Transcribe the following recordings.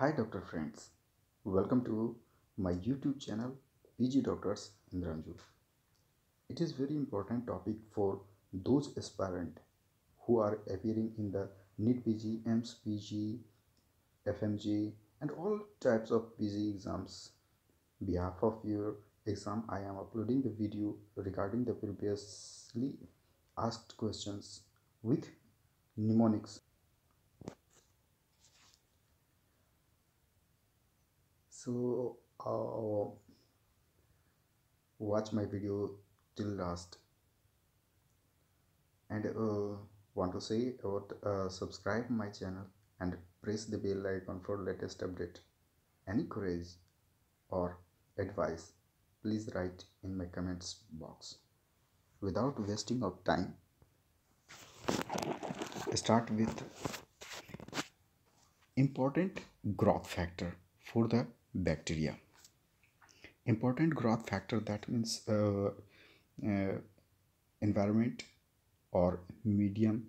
Hi, doctor friends. Welcome to my YouTube channel, PG Doctors Indranju. It is very important topic for those aspirant who are appearing in the NEET PG, AIIMS PG, FMG, and all types of PG exams. Behalf of your exam, I am uploading the video regarding the previously asked questions with mnemonics so uh, watch my video till last. And uh, want to say about uh, subscribe my channel and press the bell icon for latest update. Any queries or advice please write in my comments box. Without wasting of time start with important growth factor for the bacteria. Important growth factor that means uh, uh, environment or medium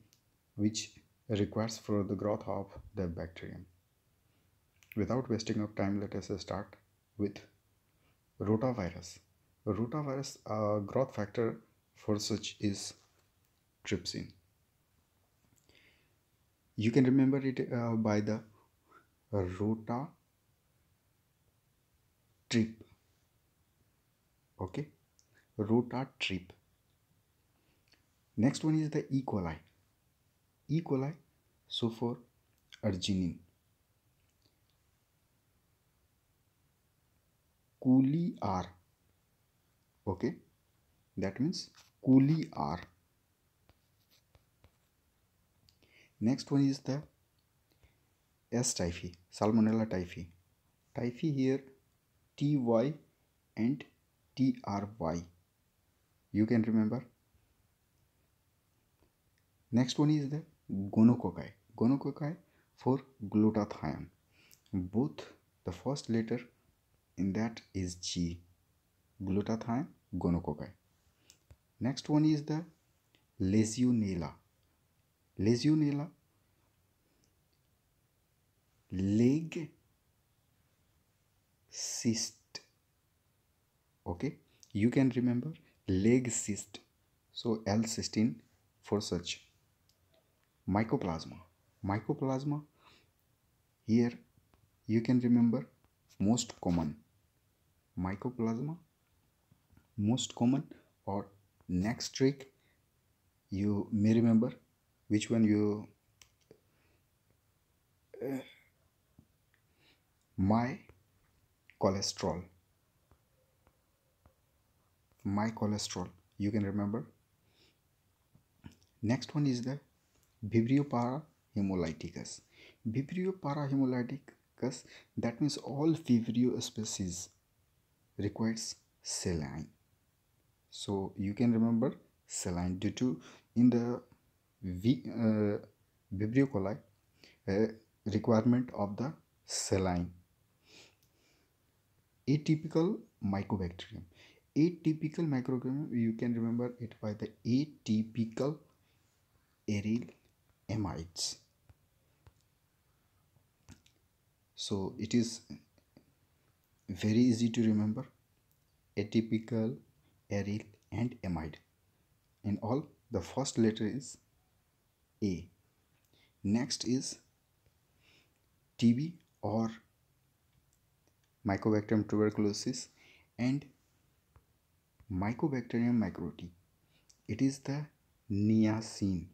which requires for the growth of the bacterium without wasting of time let us start with rotavirus. Rotavirus uh, growth factor for such is trypsin. You can remember it uh, by the rota trip. Okay? Rota trip. Next one is the e coli e coli so for arginine. Coli r. Okay? That means coli r. Next one is the s typhi salmonella typhi. Typhi here ty and try you can remember? Next one is the gonococci gonococci for glutathione. Both the first letter in that is g. Glutathione gonococci next one is the legionella. Legionella leg cyst. Okay? You can remember leg cyst. So L-cysteine for such. Mycoplasma. Mycoplasma here you can remember most common. Mycoplasma most common or next trick you may remember which one you uh, my cholesterol. My cholesterol you can remember. Next one is the vibrio parahemolyticus vibrio parahemolyticus that means all vibrio species requires saline. So you can remember saline due to in the v, uh, vibrio coli uh, requirement of the saline atypical mycobacterium. Atypical mycobacterium you can remember it by the atypical aryl amides. So it is very easy to remember. Atypical aryl and amide. In all the first letter is a. Next is tb or Mycobacterium tuberculosis and Mycobacterium microti. It is the niacin.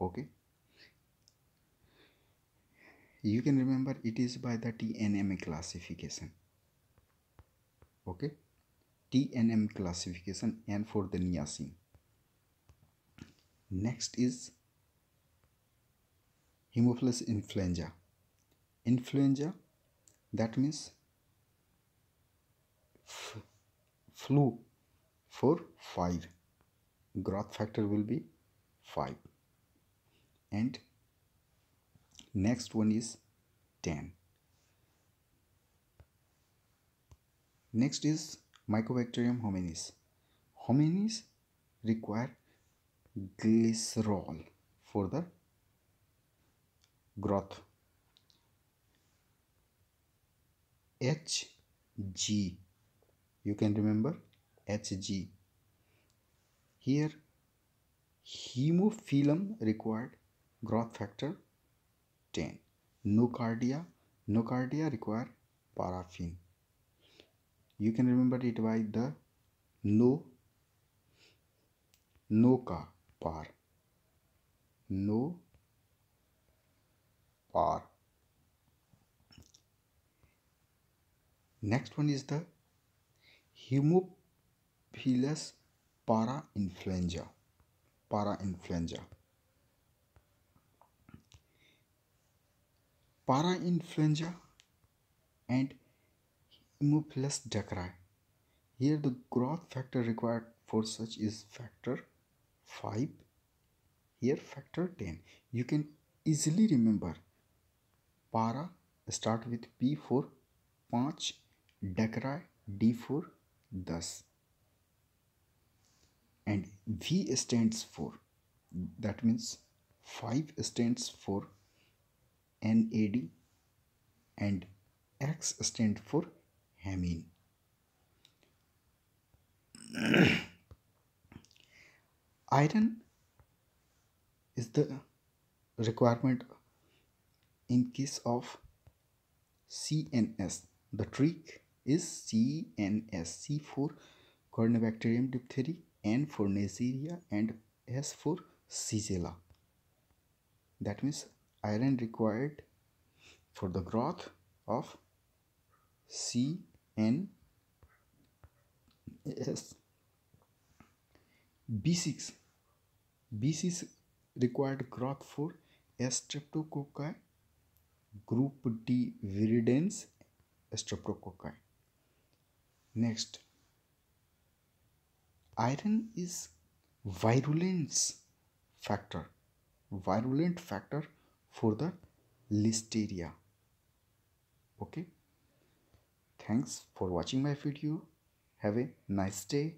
Okay. You can remember it is by the TNM classification. Okay. TNM classification and for the niacin. Next is Haemophilus influenza. Influenza that means flu for 5 growth factor will be 5 and next one is 10 next is mycobacterium hominis. Hominis require glycerol for the growth. Hg you can remember? Hg here hemophilum required growth factor 10 nocardia nocardia require paraffin. You can remember it by the no no ka par. No par. Next one is the hemophilus parainfluenza parainfluenza parainfluenza and Hemophilus ducreyi. Here the growth factor required for such is factor 5. Here factor 10. You can easily remember para start with P for 5, ducreyi D for 10. And V stands for that means 5 stands for NAD and X stands for Hemin. Iron is the requirement in case of CNS. The trick is CNS. C for Corynebacterium diphtheria, N for Neisseria and S for Shigella. That means iron required for the growth of C and B6 B6 required growth for streptococci group D viridans streptococci next iron is virulence factor virulent factor for the listeria okay Thanks for watching my video. Have a nice day.